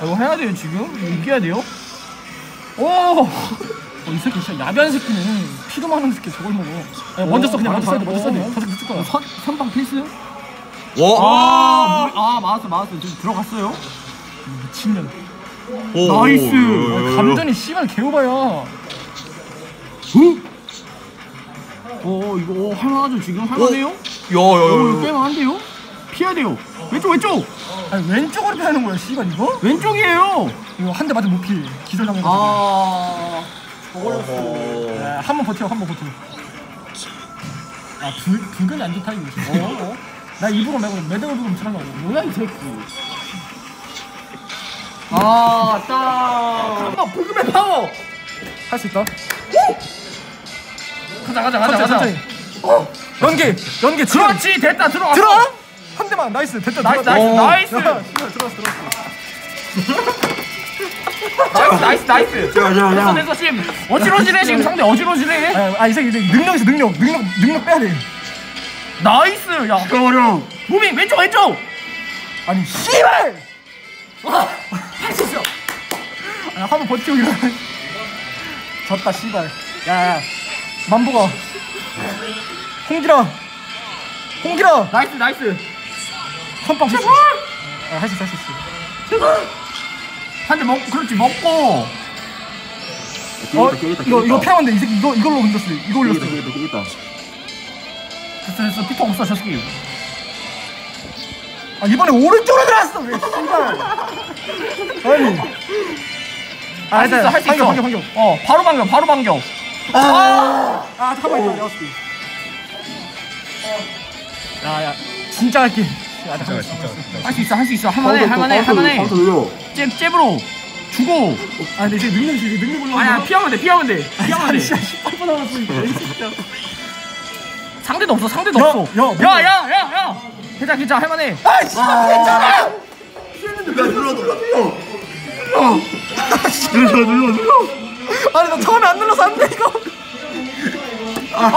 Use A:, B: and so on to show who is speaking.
A: 아, 이거 해야 돼요 지금? 이거 이겨야 돼요? 오! 어, 이 새끼 진짜 야비한 새끼는 피도 많은 새끼 저걸 먹어 야, 먼저 써 그냥 먼저 써야 돼 먼저 써야 돼 저새 늦을 거야
B: 선, 선빵 필수?
C: 와.
B: 아, 물- 아 맞았어 맞았어 지금 들어갔어요
A: 미친년
C: 오,
B: nice.
C: 오, 오, 오, 오.
A: 감전이 씨발 개오바야
B: 어 이거 어, 할만하죠 지금 할만해요?
C: 야,
B: 어 이거
C: 야, 야.
B: 꽤만한데요? 피해야 돼요. 왼쪽 왼쪽!
A: 아니 왼쪽으로 피하는 거야 씨발 이거?
B: 왼쪽이에요!
A: 이거 한 대 맞으면 못 피해 기절당해가지고
B: 아.
C: 어.
A: 한번 버텨 한번 버텨. 아 불, 불근이 안 좋다 이거. 어? 어? 나 입으로 말고 매듭으로 칠하려고 뭐야 이 새끼.
B: 아딱
A: 한번 불금의 파워! 할 수 있다.
B: 가자 가자 가자
A: 천천히
B: 가자.
A: 천천히. 연계 연계 지금.
B: 그렇지 됐다 들어왔어.
A: 들어 한 대만. Nice. 됐다.
B: Nice,
A: 들어갔다.
B: Nice,
A: 야, nice. 들어왔어
B: nice
A: 들어왔어
C: nice nice
B: 됐어
C: 자.
B: 됐어 지금 어지러지네 지금 상대 어지러지네.
A: 아, 이 새끼 이제 능력 있어 능력. 능력 능력 빼야 돼.
B: Nice. 야.
C: 어려.
B: moving 왼쪽 왼쪽.
A: 아니 씨발! 할수 있어. 아, 한번 버티고 일어나 졌다 씨발. 야야. 만보가. 홍기라 홍기라
B: 나이스 나이스
A: 선빵 실수 아, 할수 있어 할수 있어.
B: 한대 먹고 그렇지 먹고.
A: 어 이거 이거 피하면 돼이 새끼. 이거 이걸로 올렸어 이거 올렸어.
C: 깨겠다, 깨겠다.
B: 됐어 됐어. 피터 없어 저 새끼.
A: 아 이번에 오른쪽으로 들어왔어 왜 씨발. 아니.
B: 아할수 있어 할수 있어.
A: 반격 반격.
B: 어 바로 반격 바로 반격.
A: 아. 잠깐만 있어 야야. 진짜 할게 야, 잠깐만, 잠깐만.
B: 할수 있어 할 수 있어. 할만해 할만해 할만해. 잽 잽으로 주고.
A: 아 근데 이제 능력이 이제 능력 올라가
B: 아야 피하면 돼 피하면 돼 피하면 돼.
A: 진짜 18분 남았어 진짜.
B: 상대도 없어 상대도
A: 야,
B: 없어.
A: 야,
B: 야야야야 괜찮아 괜찮아 할만해.
A: 아이 씨발 괜찮아!
C: 야, 눌러, 눌러, 눌러. 눌러, 눌러, 눌러.
A: 아니 나 처음에 안 눌러서 안돼 이거.
B: 아